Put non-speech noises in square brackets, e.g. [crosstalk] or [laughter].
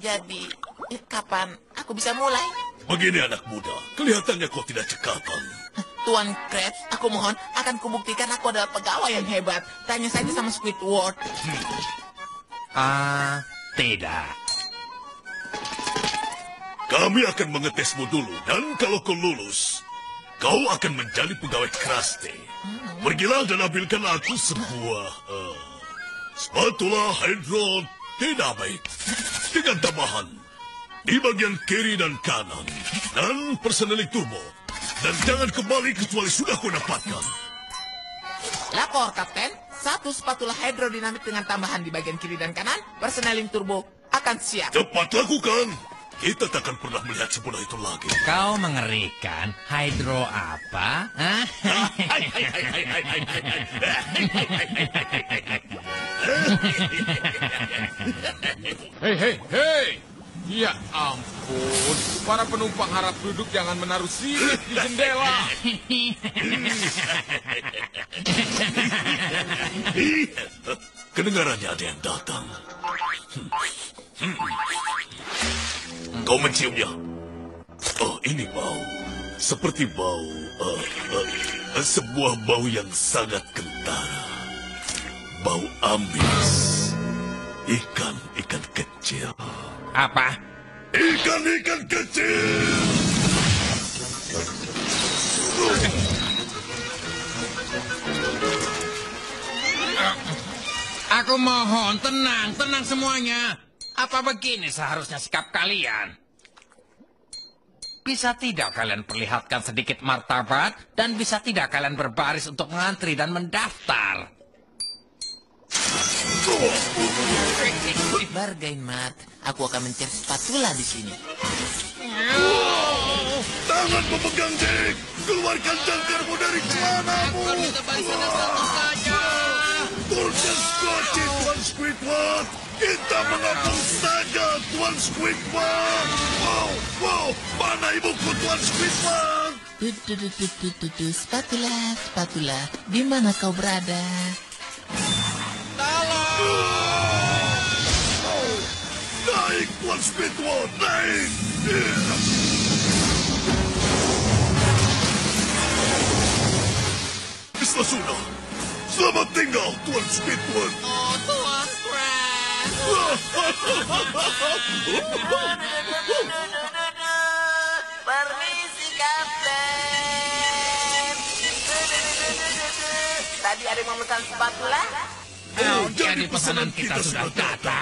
Jadi, eh, kapan aku bisa mulai? Begini anak muda, kelihatannya kau tidak cekatan. Tuan Krabs, aku mohon akan kubuktikan aku adalah pegawai yang hebat. Tanya saja sama Squidward. Ah, tidak. Kami akan mengetesmu dulu, dan kalau kau lulus, kau akan menjadi pegawai Krusty. Pergilah dan ambilkan aku sebuah uh, spatula hydro dynamite dengan tambahan di bagian kiri dan kanan dan personelik turbo. Dan jangan kembali kecuali sudah kau dapatkan. Lapor, Kapten. Satu spatula hidrodinamik dengan tambahan di bagian kiri dan kanan, personeling turbo akan siap. Cepat lakukan. Kita tak akan pernah melihat semudah itu lagi. Kau mengerikan. Hydro apa? Hah? [laughs] Hei, hei, hei! Ya ampun, para penumpang harap duduk jangan menaruh silit di jendela. Kedengarannya ada yang datang. Hmm. Kau menciumnya? Oh, ini bau. Seperti bau... uh, uh, uh, sebuah bau yang sangat kentara. Bau ambis. Ikan-ikan kecil. Apa? Ikan-ikan kecil! Aku mohon, tenang, tenang semuanya. Apa begini seharusnya sikap kalian? Bisa tidak kalian perlihatkan sedikit martabat dan bisa tidak kalian berbaris untuk mengantri dan mendaftar? Bargain, Mat. Aku akan mencari spatula di sini. Tangan pemegang Dick! Keluarkan jangkarmu dari celanamu! Turunkan Scotchy, Tuan Squidward! Kita mengapung saja, Tuan Squidward! Wow, wow! Mana ibuku, Tuan Squidward? Spatula, spatula. Di mana kau berada? Tuan Squidward! Naik! Bisa sudah! Selamat tinggal, Tuan Squidward! Oh, Tuan Krabs. Permisi, Kapten. Tadi ada yang memesan spatula? Oh, jadi pesanan kita sudah datang.